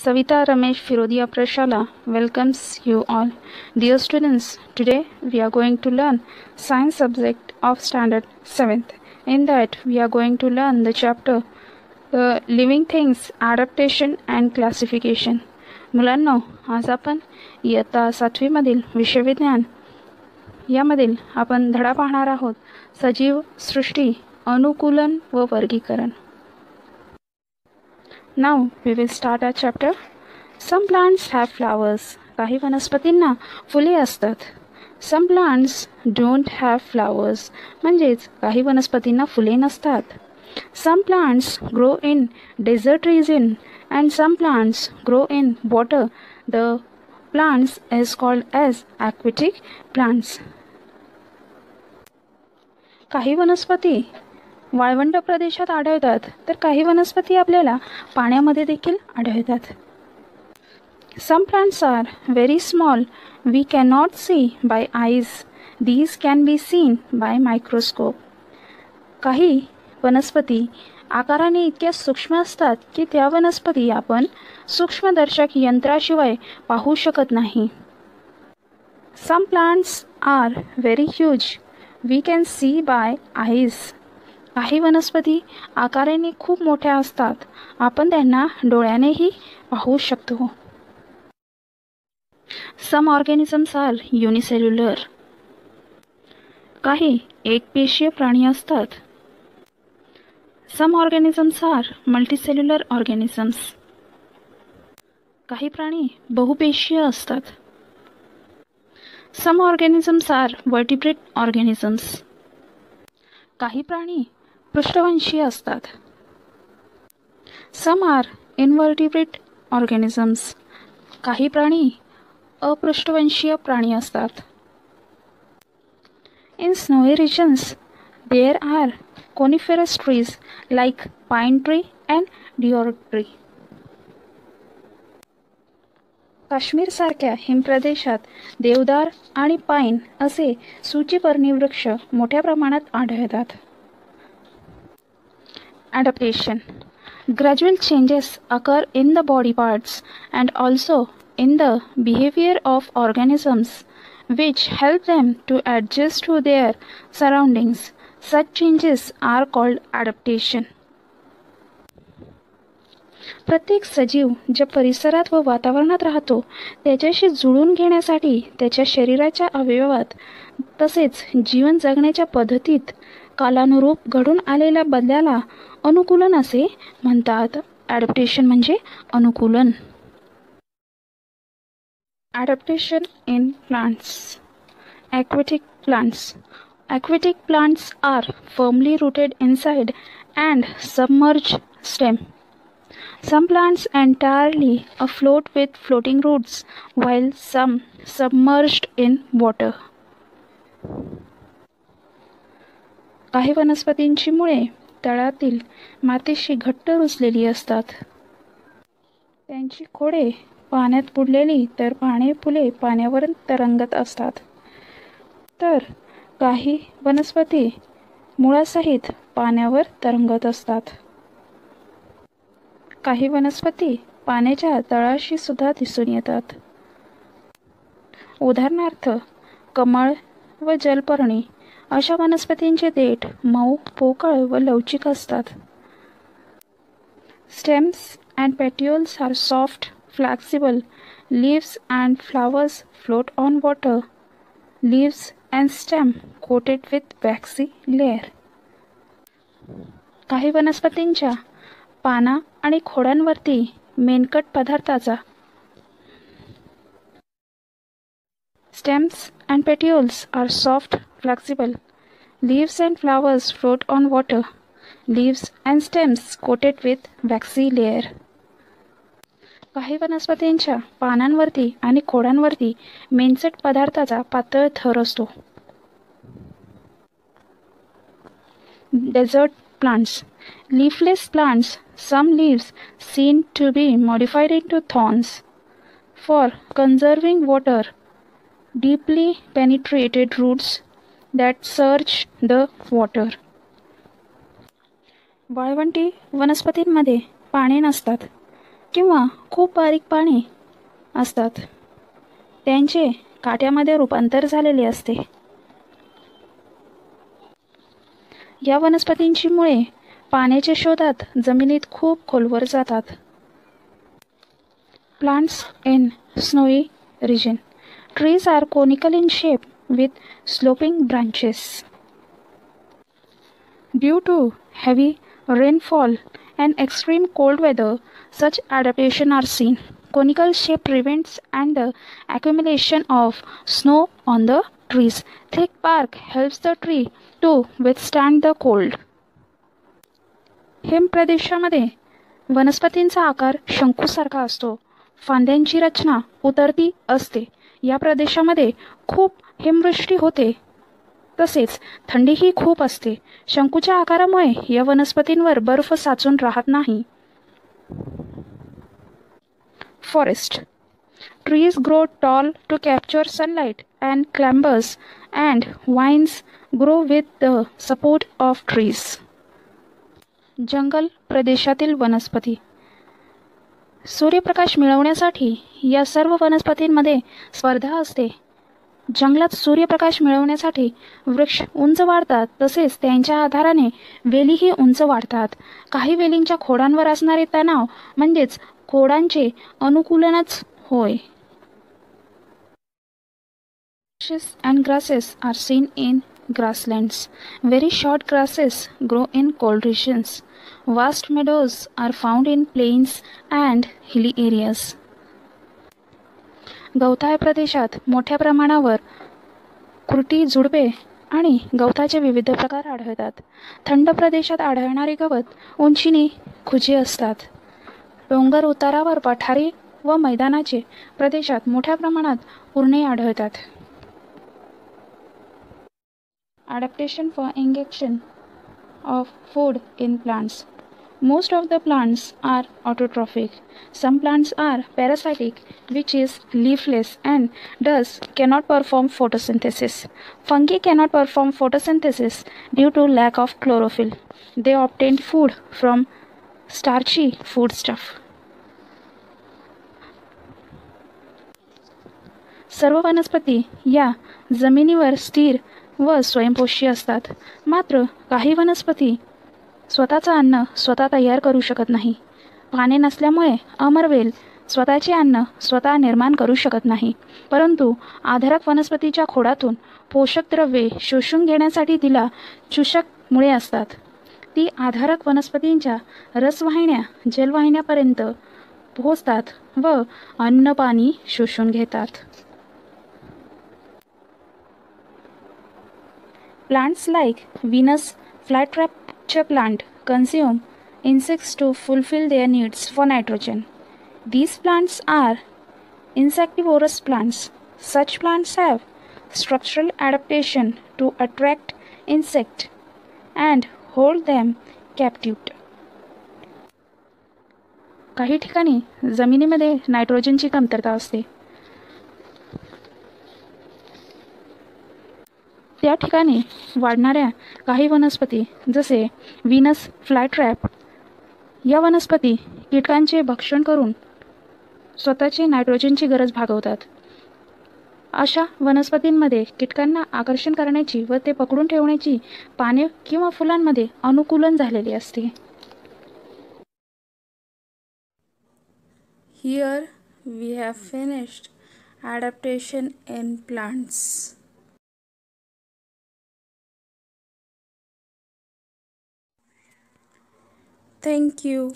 Savita Ramesh Firodia Prashala welcomes you all. Dear students, today we are going to learn science subject of standard 7th. In that we are going to learn the chapter uh, living things adaptation and classification. मुलांनो आज आपण इयत्ता सातवीमधील विषयविज्ञान यामधील आपण धडा पाहणार आहोत सजीव सृष्टी अनुकूलन व वर्गीकरण now we will start our chapter some plants have flowers काही वनस्पतींना फुले असतात some plants don't have flowers म्हणजेच काही वनस्पतींना फुले नसतात some plants grow in desert region and some plants grow in water the plants is called as aquatic plants काही वनस्पती वाळवंट प्रदेशात आढळतात तर काही वनस्पती आपल्याला पाण्यामध्ये देखील आढळतात. Some plants are very small we cannot see by eyes these can be seen by microscope काही वनस्पती आकाराने इतक्या सूक्ष्म असतात की त्या वनस्पती आपण सूक्ष्मदर्शक यंत्राशिवाय पाहू शकत नाही. Some plants are very huge we can see by eyes काही वनस्पती आकाराने खूप मोठ्या असतात. आपण त्यांना डोळ्यानेही पाहू शकतो. Some organisms are unicellular. काही एकपेशीय प्राणी असतात. Some organisms are multicellular organisms. काही प्राणी बहुपेशीय असतात. Some organisms are vertebrate organisms. काही प्राणी पृष्ठवंशीय असतात. सम आर इनवर्टिब्रेट ऑर्गॅनिझम्स काही प्राणी अपृष्ठवंशीय प्राणी असतात. In snowy regions there are coniferous trees like pine tree and deodar tree काश्मीरसारख्या हिमप्रदेशात देवदार आणि पाईन असे सूचीपर्णी वृक्ष मोठ्या प्रमाणात आढळतात. Adaptation gradual changes occur in the body parts and also in the behavior of organisms which help them to adjust to their surroundings such changes are called adaptation प्रत्येक सजीव ज्या परिसरात व वातावरणात राहतो त्याच्याशी जुळून घेण्यासाठी त्याच्या शरीराच्या अवयवात तसेच जीवन जगण्याच्या पद्धतीत कालानुरूप घडून आलेल्या बदल्याला अनुकूलन असे म्हणतात. ॲडप्टेशन म्हणजे अनुकूलन. Adaptation in plants aquatic plants aquatic plants are firmly rooted inside and submerge stem Some plants entirely afloat with floating roots, while some submerged in water. काही वनस्पतींची मुळे तळातील मातीशी घट्ट रुजलेली असतात. त्यांची खोडे पाण्यात बुडलेली तर पाने फुले पाण्यावर तरंगत असतात. तर काही वनस्पती मुळासहित पाण्यावर तरंगत असतात. काही वनस्पती पाण्याच्या तळाशी सुद्धा दिसून येतात. उदाहरणार्थ कमळ व जलपर्णी अशा वनस्पतींचे देठ मऊ पोकळ व लवचिक असतात. Stems and petioles are soft flexible. Leaves and flowers float on water. Leaves and stem coated with waxy layer. काही वनस्पतींच्या पाना आणि खोडांवरती मेनकट पदार्थाचा stems and petioles are soft flexible. leaves and flowers float on water leaves and stems coated with waxy layer काही वनस्पतींच्या पानांवरती आणि खोडांवरती मेनसट पदार्थाचा पातळ थर असतो desert plants leafless plants some leaves seen to be modified into thorns for conserving water deeply penetrated roots that search the water वाळवंटी वनस्पतींमध्ये पाने नसतात किंवा खूप बारीक पाने असतात. त्यांचे काट्यामध्ये रूपांतर झालेले असते. या वनस्पतींची मुळे पाण्याच्या शोधात जमिनीत खूप खोलवर जातात. Plants in snowy region trees are conical in shape with sloping branches. Due to heavy rainfall and extreme cold weather, such adaptation are seen. conical shape prevents and the accumulation of snow on the trees. Thick bark helps the tree to withstand the cold. हिम प्रदेशामध्ये वनस्पतींचा आकार शंकूसारखा असतो फांद्यांची रचना उतरती असते या प्रदेशामध्ये खूप हिमवृष्टी होते. तसेच थंडीही खूप असते. शंकूच्या आकारामुळे या वनस्पतींवर बर्फ साचून राहत नाही. Forest. Trees grow tall to capture sunlight and clambers and vines grow with the support of trees. जंगल प्रदेशातील वनस्पती. सूर्यप्रकाश मिळवण्यासाठी या सर्व वनस्पतींमध्ये स्पर्धा असते. जंगलात सूर्यप्रकाश मिळवण्यासाठी वृक्ष उंच वाढतात तसेच त्यांच्या आधाराने वेलीही उंच वाढतात काही वेलींच्या खोडांवर असणारे तणाव म्हणजेच खोडांचे अनुकूलनच होय and grasses are seen in grasslands very short grasses grow in cold regions. Vast meadows are found in plains and hilly areas. गवताळ प्रदेशात मोठ्या प्रमाणावर कुरटी झुडपे आणि गवताचे विविध प्रकार आढळतात. थंड प्रदेशात आढळणारे गवत उंचीने खुजे असतात. डोंगर उतारावर पठारी व मैदानाचे प्रदेशात मोठ्या प्रमाणात उरणे आढळतात. Adaptation for injection of food in plants Most of the plants are autotrophic. Some plants are parasitic, which is leafless and thus cannot perform photosynthesis. Fungi cannot perform photosynthesis due to lack of chlorophyll. They obtain food from starchy foodstuff. सर्व वनस्पती या जमिनीवर स्थिर व स्वयंपोषी असतात मात्र काही वनस्पती स्वतःचं अन्न स्वतः तयार करू शकत नाही. पाने नसल्यामुळे अमरवेल स्वतःचे अन्न स्वतः निर्माण करू शकत नाही. परंतु आधारक वनस्पतीच्या खोडातून पोषक द्रव्ये शोषून घेण्यासाठी तिला चुषक मुळे असतात. ती आधारक वनस्पतींच्या रसवाहिन्या जलवाहिन्यापर्यंत पोहोचतात व अन्न पाणी शोषून घेतात. Plants like Venus flat Venus flytrap plant consume insects to fulfill their needs for nitrogen. These plants are insectivorous plants. Such plants have structural adaptation to attract insect and hold them captive. काही ठिकाणी जमिनीमध्ये नायट्रोजनची कमतरता असते त्या ठिकाणी वाढणाऱ्या काही वनस्पती जसे विनस फ्लायट्रॅप या वनस्पती कीटकांचे भक्षण करून स्वतःची नायट्रोजनची गरज भागवतात. अशा वनस्पतींमध्ये कीटकांना आकर्षण करण्याची व ते पकडून ठेवण्याची पाने किंवा फुलांमध्ये अनुकूलन झालेली असते. Here we have finished adaptation in plants Thank you.